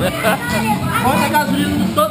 Bota gasolina no.